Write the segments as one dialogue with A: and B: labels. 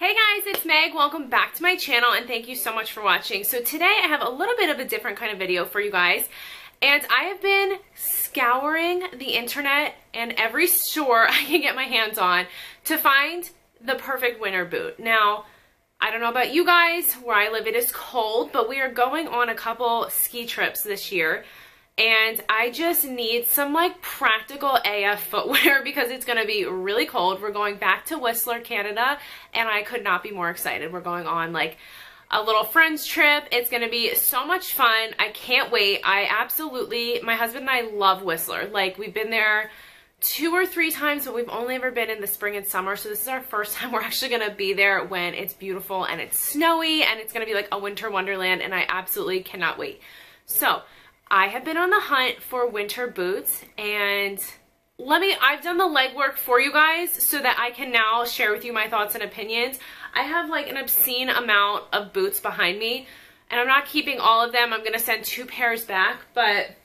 A: Hey guys, it's Meg. Welcome back to my channel and thank you so much for watching. So today I have a little bit of a different kind of video for you guys and I have been scouring the internet and every store I can get my hands on to find the perfect winter boot. Now, I don't know about you guys, where I live it is cold, but we are going on a couple ski trips this year and I just need some like practical AF footwear because it's going to be really cold. We're going back to Whistler, Canada, and I could not be more excited. We're going on like a little friends trip. It's going to be so much fun. I can't wait. I absolutely, my husband and I love Whistler. Like we've been there two or three times, but we've only ever been in the spring and summer. So this is our first time we're actually going to be there when it's beautiful and it's snowy and it's going to be like a winter wonderland and I absolutely cannot wait. So I have been on the hunt for winter boots and let me, I've done the legwork for you guys so that I can now share with you my thoughts and opinions. I have like an obscene amount of boots behind me and I'm not keeping all of them. I'm going to send two pairs back, but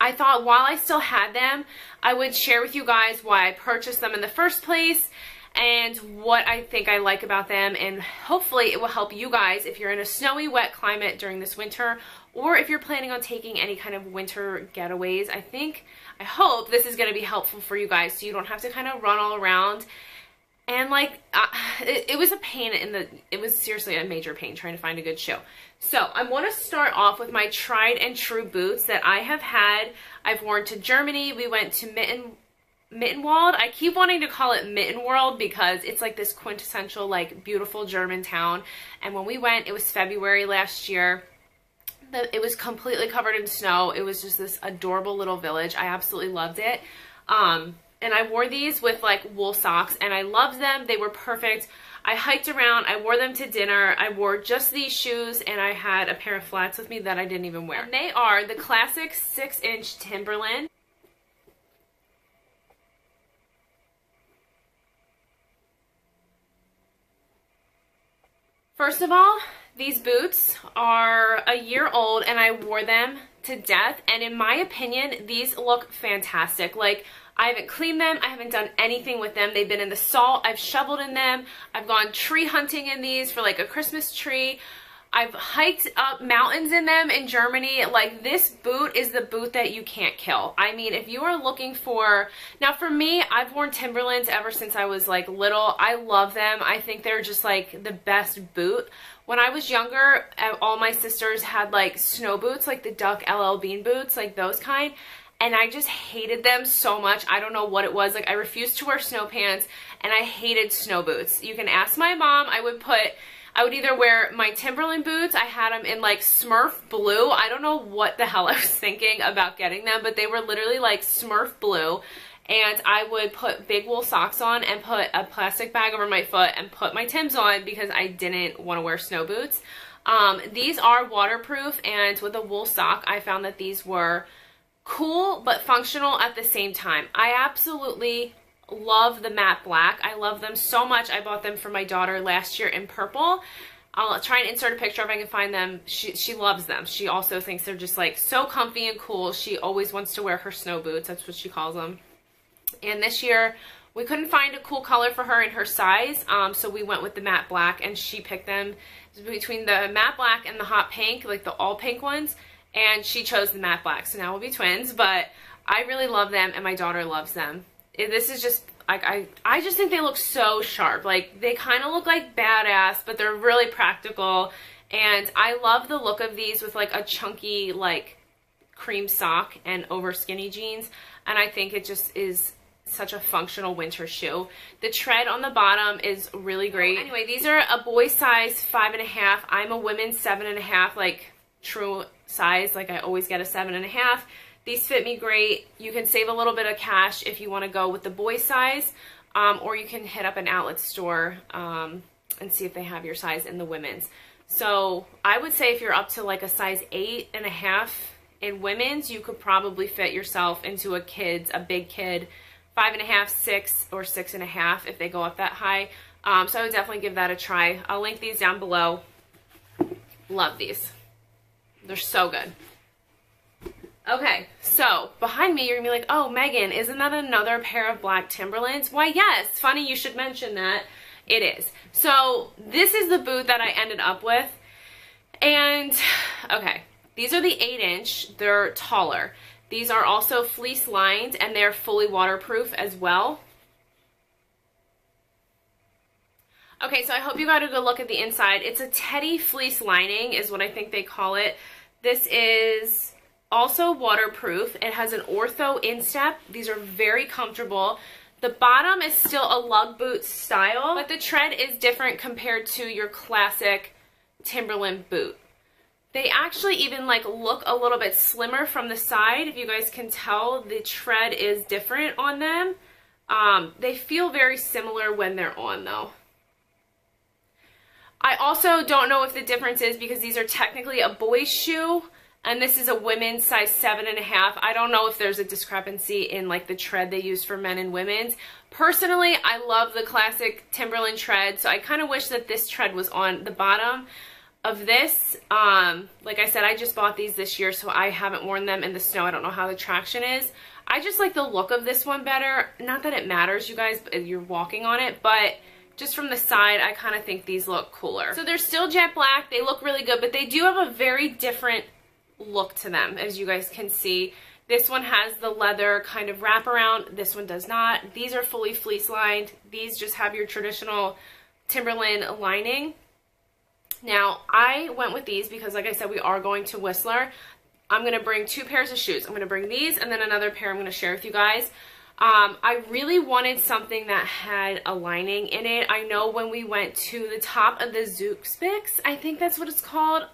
A: I thought while I still had them, I would share with you guys why I purchased them in the first place and what I think I like about them and hopefully it will help you guys if you're in a snowy wet climate during this winter or if you're planning on taking any kind of winter getaways. I think, I hope this is going to be helpful for you guys so you don't have to kind of run all around and like uh, it, it, was a pain in the it was seriously a major pain trying to find a good shoe so i want to start off with my tried and true boots that i have had i've worn to germany we went to mitten Mittenwald. I keep wanting to call it Mitten World because it's like this quintessential, like, beautiful German town. And when we went, it was February last year. It was completely covered in snow. It was just this adorable little village. I absolutely loved it. Um, and I wore these with, like, wool socks, and I loved them. They were perfect. I hiked around. I wore them to dinner. I wore just these shoes, and I had a pair of flats with me that I didn't even wear. And they are the classic 6-inch Timberland. First of all, these boots are a year old and I wore them to death. And in my opinion, these look fantastic. Like, I haven't cleaned them. I haven't done anything with them. They've been in the salt. I've shoveled in them. I've gone tree hunting in these for like a Christmas tree. I've hiked up mountains in them in Germany. Like this boot is the boot that you can't kill. I mean, if you are looking for, now for me, I've worn Timberlands ever since I was like little. I love them. I think they're just like the best boot. When I was younger, uh, all my sisters had like snow boots, like the Duck LL Bean boots, like those kind. And I just hated them so much. I don't know what it was. Like I refused to wear snow pants and I hated snow boots. You can ask my mom. I would put I would either wear my Timberland boots. I had them in like Smurf blue. I don't know what the hell I was thinking about getting them, but they were literally like Smurf blue. And I would put big wool socks on and put a plastic bag over my foot and put my Tims on because I didn't want to wear snow boots. Um, these are waterproof and with a wool sock, I found that these were cool but functional at the same time. I absolutely love the matte black. I love them so much. I bought them for my daughter last year in purple. I'll try and insert a picture if I can find them. She, she loves them. She also thinks they're just like so comfy and cool. She always wants to wear her snow boots. That's what she calls them. And this year, we couldn't find a cool color for her in her size, um, so we went with the matte black, and she picked them between the matte black and the hot pink, like the all pink ones, and she chose the matte black. So now we'll be twins, but I really love them, and my daughter loves them this is just like I I just think they look so sharp. Like they kind of look like badass, but they're really practical. And I love the look of these with like a chunky like cream sock and over skinny jeans. And I think it just is such a functional winter shoe. The tread on the bottom is really great. Anyway, these are a boy size five and a half. I'm a women's seven and a half, like true size. Like I always get a seven and a half. These fit me great. You can save a little bit of cash if you want to go with the boy size, um, or you can hit up an outlet store um, and see if they have your size in the women's. So I would say if you're up to like a size eight and a half in women's, you could probably fit yourself into a kid's, a big kid, five and a half, six, or six and a half if they go up that high. Um, so I would definitely give that a try. I'll link these down below. Love these. They're so good. Okay, so behind me, you're gonna be like, oh, Megan, isn't that another pair of black Timberlands? Why, yes, funny you should mention that. It is. So this is the boot that I ended up with. And, okay, these are the 8 inch. They're taller. These are also fleece lined and they're fully waterproof as well. Okay, so I hope you got a good look at the inside. It's a teddy fleece lining is what I think they call it. This is also waterproof. It has an ortho instep. These are very comfortable. The bottom is still a lug boot style, but the tread is different compared to your classic Timberland boot. They actually even like look a little bit slimmer from the side. If you guys can tell, the tread is different on them. Um, they feel very similar when they're on though. I also don't know if the difference is because these are technically a boy's shoe and this is a women's size seven and a half. I don't know if there's a discrepancy in like the tread they use for men and women's. Personally, I love the classic Timberland tread, so I kind of wish that this tread was on the bottom of this. Um, like I said, I just bought these this year, so I haven't worn them in the snow. I don't know how the traction is. I just like the look of this one better. Not that it matters, you guys, you're walking on it, but just from the side, I kind of think these look cooler. So they're still jet black. They look really good, but they do have a very different look to them, as you guys can see. This one has the leather kind of wraparound. This one does not. These are fully fleece lined. These just have your traditional Timberland lining. Now, I went with these because, like I said, we are going to Whistler. I'm going to bring two pairs of shoes. I'm going to bring these and then another pair I'm going to share with you guys. Um, I really wanted something that had a lining in it. I know when we went to the top of the Zugspitze, I think that's what it's called.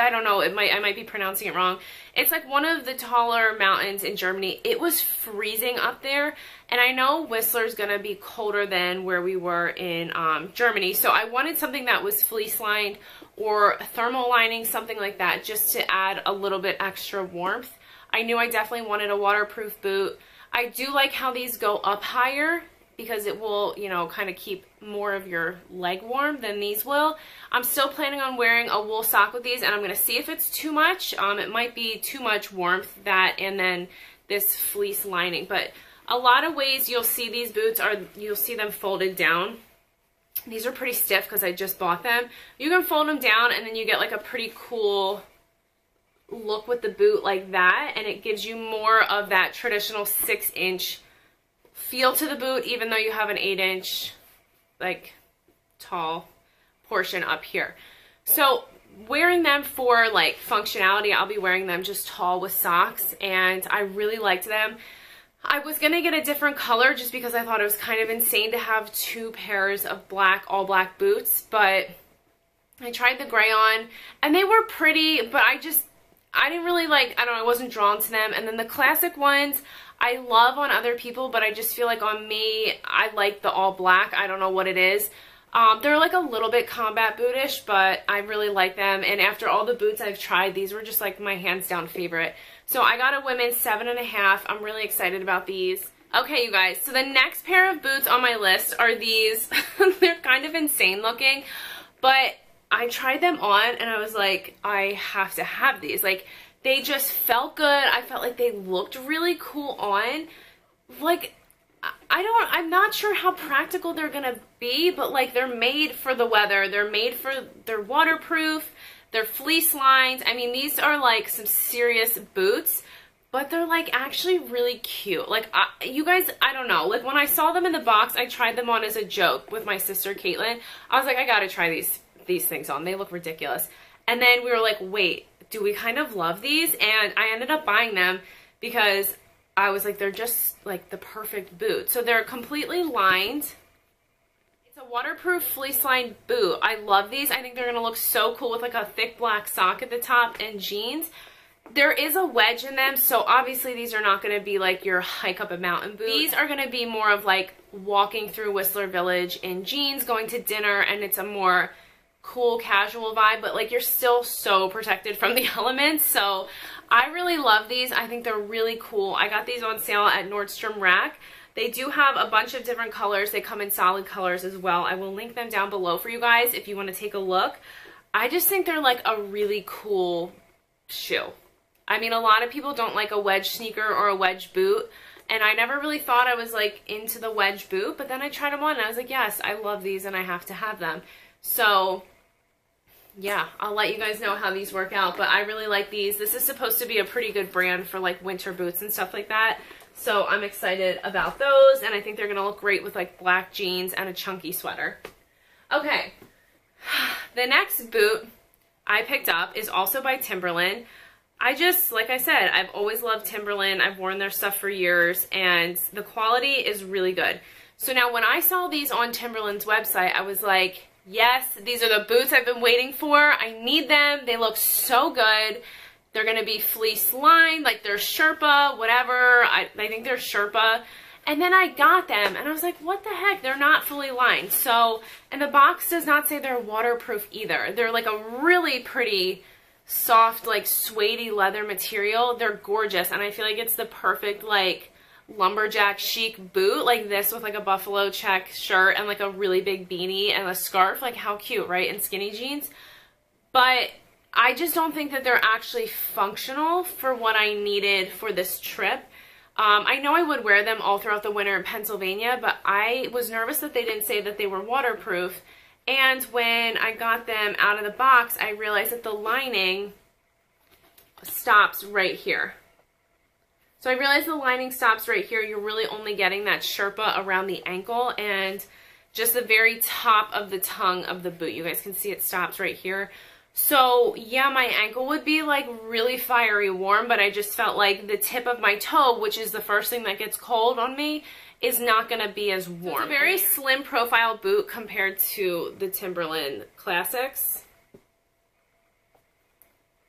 A: I don't know, it might I might be pronouncing it wrong. It's like one of the taller mountains in Germany. It was freezing up there, and I know Whistler's gonna be colder than where we were in um, Germany. So I wanted something that was fleece lined or thermal lining, something like that, just to add a little bit extra warmth. I knew I definitely wanted a waterproof boot. I do like how these go up higher because it will, you know, kind of keep more of your leg warm than these will. I'm still planning on wearing a wool sock with these and I'm going to see if it's too much. Um, it might be too much warmth, that and then this fleece lining. But a lot of ways you'll see these boots are, you'll see them folded down. These are pretty stiff because I just bought them. You can fold them down and then you get like a pretty cool look with the boot like that and it gives you more of that traditional six inch feel to the boot, even though you have an 8 inch, like, tall portion up here. So wearing them for like functionality, I'll be wearing them just tall with socks and I really liked them. I was going to get a different color just because I thought it was kind of insane to have two pairs of black, all black boots, but I tried the gray on and they were pretty, but I just, I didn't really like, I don't know, I wasn't drawn to them. And then the classic ones, I love on other people, but I just feel like on me, I like the all black. I don't know what it is. Um, they're like a little bit combat bootish, but I really like them. And after all the boots I've tried, these were just like my hands down favorite. So I got a women's seven and a half. I'm really excited about these. Okay, you guys, so the next pair of boots on my list are these. they're kind of insane looking, but I tried them on and I was like, I have to have these. Like, they just felt good. I felt like they looked really cool on. Like, I don't, I'm not sure how practical they're going to be, but like they're made for the weather. They're made for, they're waterproof. They're fleece lined. I mean, these are like some serious boots, but they're like actually really cute. Like, I, you guys, I don't know. Like when I saw them in the box, I tried them on as a joke with my sister Caitlin. I was like, I gotta try these, these things on. They look ridiculous. And then we were like, wait, do we kind of love these? And I ended up buying them because I was like, they're just like the perfect boot. So they're completely lined. It's a waterproof fleece lined boot. I love these. I think they're going to look so cool with like a thick black sock at the top and jeans. There is a wedge in them, so obviously these are not going to be like your hike up a mountain boot. These are going to be more of like walking through Whistler Village in jeans, going to dinner, and it's a more cool casual vibe, but like you're still so protected from the elements. So I really love these. I think they're really cool. I got these on sale at Nordstrom Rack. They do have a bunch of different colors. They come in solid colors as well. I will link them down below for you guys if you want to take a look. I just think they're like a really cool shoe. I mean, a lot of people don't like a wedge sneaker or a wedge boot, And I never really thought I was like into the wedge boot, but then I tried them on and I was like, yes, I love these and I have to have them. So yeah, I'll let you guys know how these work out, but I really like these. This is supposed to be a pretty good brand for like winter boots and stuff like that. So I'm excited about those, and I think they're going to look great with like black jeans and a chunky sweater. Okay, the next boot I picked up is also by Timberland. I just, like I said, I've always loved Timberland. I've worn their stuff for years, and the quality is really good. So now when I saw these on Timberland's website, I was like, yes, these are the boots I've been waiting for. I need them. They look so good. They're going to be fleece lined, like they're Sherpa, whatever. I, I think they're Sherpa. And then I got them, and I was like, what the heck? They're not fully lined. So, and the box does not say they're waterproof either. They're like a really pretty soft, like suede leather material. They're gorgeous, and I feel like it's the perfect, like, lumberjack chic boot like this with like a buffalo check shirt and like a really big beanie and a scarf. Like how cute, right? And skinny jeans. But I just don't think that they're actually functional for what I needed for this trip. Um, I know I would wear them all throughout the winter in Pennsylvania, but I was nervous that they didn't say that they were waterproof. And when I got them out of the box, I realized that the lining stops right here. So I realized the lining stops right here. You're really only getting that Sherpa around the ankle and just the very top of the tongue of the boot. You guys can see it stops right here. So yeah, my ankle would be like really fiery warm, but I just felt like the tip of my toe, which is the first thing that gets cold on me, is not going to be as warm. It's a very slim profile boot compared to the Timberland Classics.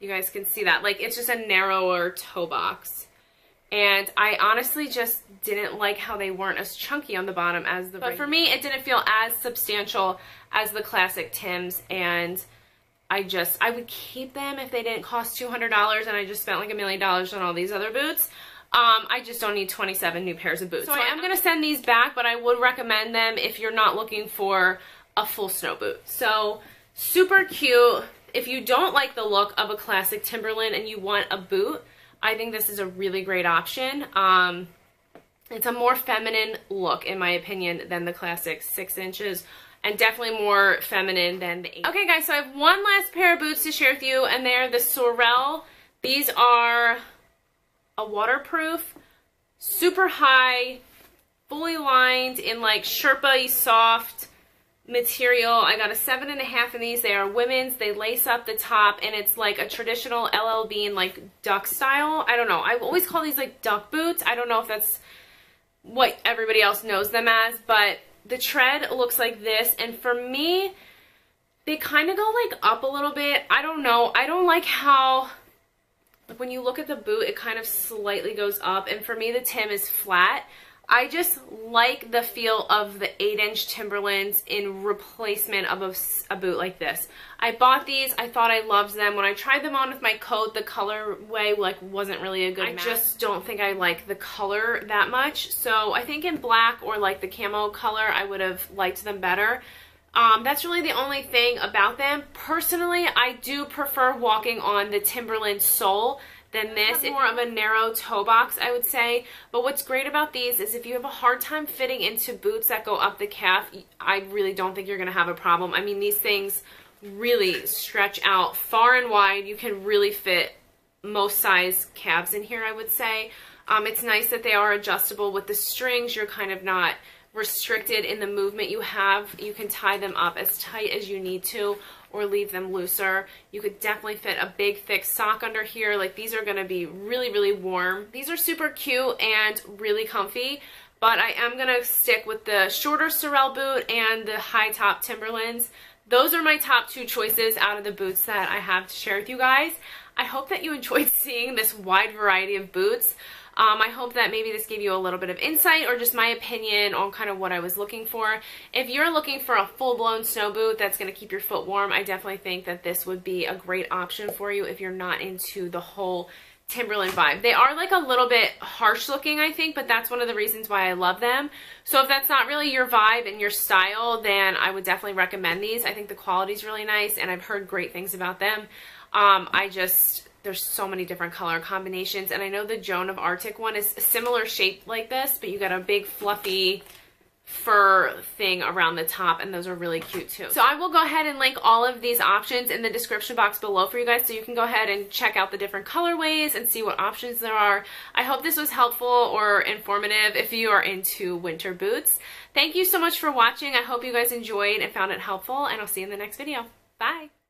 A: You guys can see that. Like, it's just a narrower toe box. And I honestly just didn't like how they weren't as chunky on the bottom as the But for me, it didn't feel as substantial as the classic Tims. And I just, I would keep them if they didn't cost $200 and I just spent like a million dollars on all these other boots. Um, I just don't need 27 new pairs of boots. So I am going to send these back, but I would recommend them if you're not looking for a full snow boot. So super cute. If you don't like the look of a classic Timberland and you want a boot, I think this is a really great option. Um, it's a more feminine look, in my opinion, than the classic six inches and definitely more feminine than the eight. Okay, guys, so I have one last pair of boots to share with you, and they're the Sorel. These are a waterproof, super high, fully lined in like Sherpa soft material. I got a seven and a half in these. They are women's. They lace up the top and it's like a traditional LL Bean like duck style. I don't know. I always call these like duck boots. I don't know if that's what everybody else knows them as, but the tread looks like this. And for me, they kind of go like up a little bit. I don't know. I don't like how when you look at the boot, it kind of slightly goes up. And for me, the Tim is flat. I just like the feel of the 8-inch Timberlands in replacement of a, a, boot like this. I bought these. I thought I loved them. When I tried them on with my coat, the colorway like wasn't really a good I match. just don't think I like the color that much. So I think in black or like the camo color, I would have liked them better. Um, that's really the only thing about them. Personally, I do prefer walking on the Timberland sole than this. It's more of a narrow toe box, I would say. But what's great about these is if you have a hard time fitting into boots that go up the calf, I really don't think you're going to have a problem. I mean, these things really stretch out far and wide. You can really fit most size calves in here, I would say. Um, it's nice that they are adjustable with the strings. You're kind of not restricted in the movement you have. You can tie them up as tight as you need to or leave them looser. You could definitely fit a big thick sock under here. Like these are going to be really, really warm. These are super cute and really comfy. But I am going to stick with the shorter Sorel boot and the high top Timberlands. Those are my top two choices out of the boots that I have to share with you guys. I hope that you enjoyed seeing this wide variety of boots. Um, I hope that maybe this gave you a little bit of insight or just my opinion on kind of what I was looking for. If you're looking for a full-blown snow boot that's going to keep your foot warm, I definitely think that this would be a great option for you if you're not into the whole Timberland vibe. They are like a little bit harsh looking, I think, but that's one of the reasons why I love them. So if that's not really your vibe and your style, then I would definitely recommend these. I think the quality is really nice and I've heard great things about them. Um, I just there's so many different color combinations. And I know the Joan of Arctic one is similar shape like this, but you got a big fluffy fur thing around the top and those are really cute too. So I will go ahead and link all of these options in the description box below for you guys so you can go ahead and check out the different colorways and see what options there are. I hope this was helpful or informative if you are into winter boots. Thank you so much for watching. I hope you guys enjoyed and found it helpful and I'll see you in the next video. Bye!